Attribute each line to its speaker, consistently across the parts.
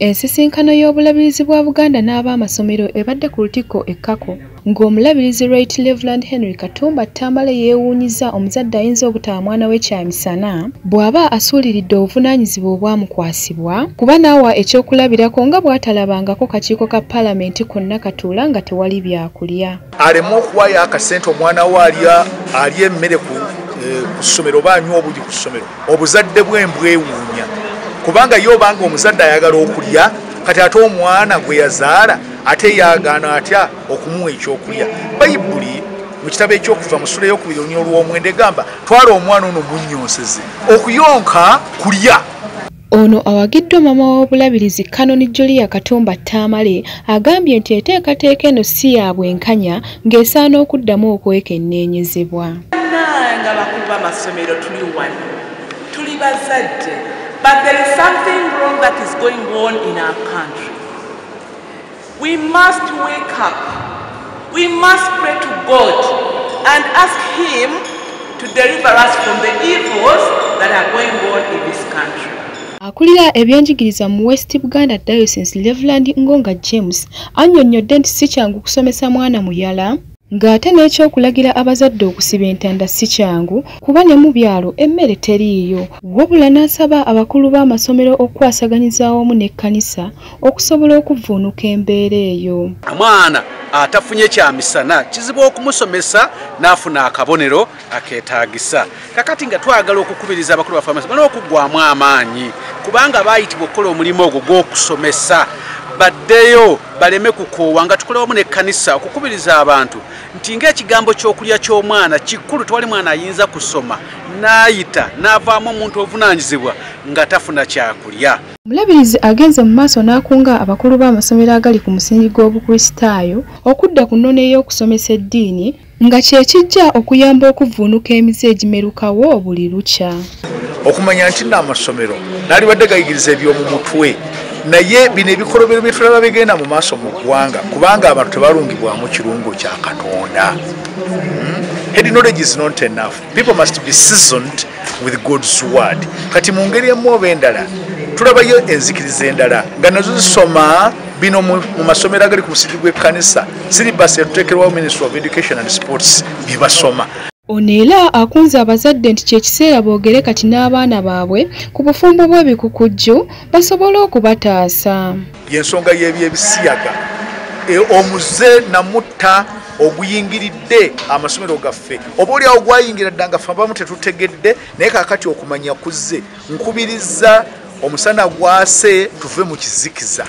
Speaker 1: ensisinkano y'obulabirizi bwa buganda n'ab'amasomero ebadde ku lutikko ekkako ng'omulabirizi right reverand henry katumba tamale yeewuunyiza omuzadde ayinza obutaba mwana we kyamisana bw'aba asuuliridde obuvunaanyizibwa obwamukwasibwa kuba n'awa ekyokulabirako nga bw'atalabangako kakiiko ka paalamenti konna katuula nga tewali byakulya.
Speaker 2: Aleme okuwaayo akasente omwana we alya alya emmere ku eh, ssomero oba anywa obugi ku ssomero. Obuzadde bwe mbwewuunya kubanga ye obanga omuzadde ayagala okulya kati ate omwana gwe yazaala ate yagaana atya okumuwa ekyokulya? Bayibuli mu kitabo ekyokuva mu sula eyokubiri olunya olw'omwenda egamba twala omwana ono munyonseze okuyonka kulya.
Speaker 1: Ono awagiddwa maama w'obulabirizi kanoni julia katumba tamale agambye nti enteekateeka eno si ya bwenkanya ng'esaana okuddamu okwekenneenyezebwa
Speaker 3: nga bakulu b'amasomero tuli wano tuli bazadde But there is something wrong that is going on in our country. We must wake up. We must pray to God and ask Him to deliver us from the evils that are going on in this country.
Speaker 1: akulira ebyenjigiriza mu west buganda diocese reverand ngonga james annyonnyodde nti si kyangu kusomesa mwana muyala ng'ate n'ekyokulagira abazadde okusiba entanda si kyangu kuba ne mu byalo emmere teriiyo. Wabula n'asaba abakulu b'amasomero okukwasaganyiza awamu n'ekkanisa okusobola okuvvuunuka embeera eyo.
Speaker 4: Omwana atafunye kyamisana kizibu okumusomesa n'afuna akabonero akeetaagisa. Kakati nga twagala okukubiriza abakulu baffe amasomero n'okuggwamu amaanyi kubanga baayitibwa okukola omulimu ogwo gw'okusomesa baddeyo baleme kukoowa nga tukole wamu nekkanisa okukubiriza abantu nti ngaekigambo kyokulya ky'omwana kikulu tewali mwana ayinza kusoma n'ayita n'avaamu omuntu ovunanyizibwa nga tafuna kyakulya.
Speaker 1: Omulabirizi agenze mu maaso n'akunga abakulu b'amasomero agali ku musingi gw'obukristaayo okudda ku nnono ey'okusomesa eddiini nga kyekijja okuyamba okuvvuunuka emize egimerukawo buli lukya.
Speaker 2: Okumanya nti nno amasomero naalibadde gayigiriza eby'omu mutwe naye bino ebikolobero bye tulaba bigenda mu maaso mu ggwanga kubanga abantu tebalungibwamu kirungo kya katonda. Hmm? head knowledge is not enough. People must be seasoned with god's word. Kati mu ngeri emu oba endala tulabayo enzikiriza endala nga nazo zisoma bino mu masomero agali ku musingi gw'ekkanisa siribasi yatuteekerwawo ministry of education and sports bye basoma
Speaker 1: ono era akunze abazadde nti kyekiseera boogere kati n'abaana baabwe ku bufumbo bw'ebikukujju basobole okubataasa.
Speaker 2: Yensonga y'ebyebisiyaga. E, omuze namutta oguyingiridde amasomero gaffe. Oba oliawo gwayingira dda nga fe abamu tetutegedde naye kakati okumanya kuzze. Nkubiriza omusana gwase tuve mu kizikiza.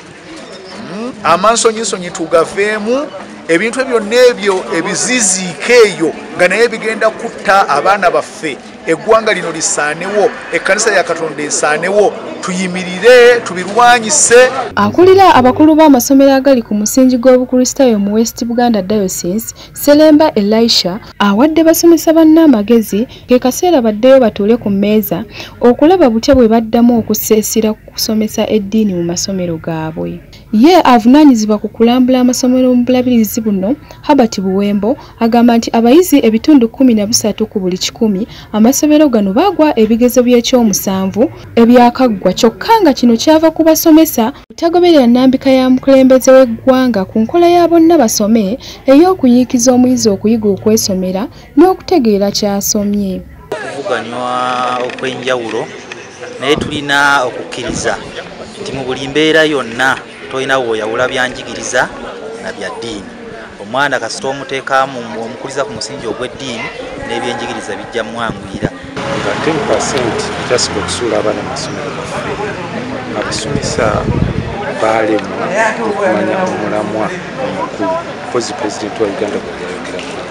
Speaker 2: Hmm? amansonyisonyi tugaveemu ebintu byonna ebyo ebiziziika eyo nga naye bigenda kutta abaana baffe eggwanga lino lisaanewo ekkanisa ya katonda esaanewo tuyimirire tubirwanyise.
Speaker 1: Akulira abakulu b'amasomero agali ku musingi gw'obukristaayo mu west buganda diocese selemba elisha awadde basomesa banna amagezi ke kaseera baddeyo batuule ku mmeeza okulaba butya bwe baddamu okuseesira kusomesa eddiini mu masomero gaabwe. Ye avunaanyizibwa ku kulambula amasomero mu bulabirizi buno habert buwembo agamba nti abayizi ebitundu 13 ku buli kikumi gano baagwa ebigezo by'ekyomusanvu ebyakaggwa kyokka nga kino kyava ku basomesa kutagoberera nnambika ya mukulembeze w'eggwanga ku nkola ya bonna basome ey'okuyiikiza omuyizi okuyiga okwesomera n'okutegeera ky'asomye.
Speaker 5: Okuvuganywa okw'enjawulo naye tulina okukkiriza nti mu buli mbeera yonna tolina weoyawula byanjigiriza na bya ddiini. Omwana kasita omuteekamu omukuliza ku musingi ogw'eddiini n'ebyenjigiriza bijja mwanguyira.
Speaker 6: Nga 10 kyasiba okusuula abaana masomero gaffe. Abasomesa baalemwa okumanya omulamwa omukulu. Pozi pulezidenti wa uganda bwe yayogeramu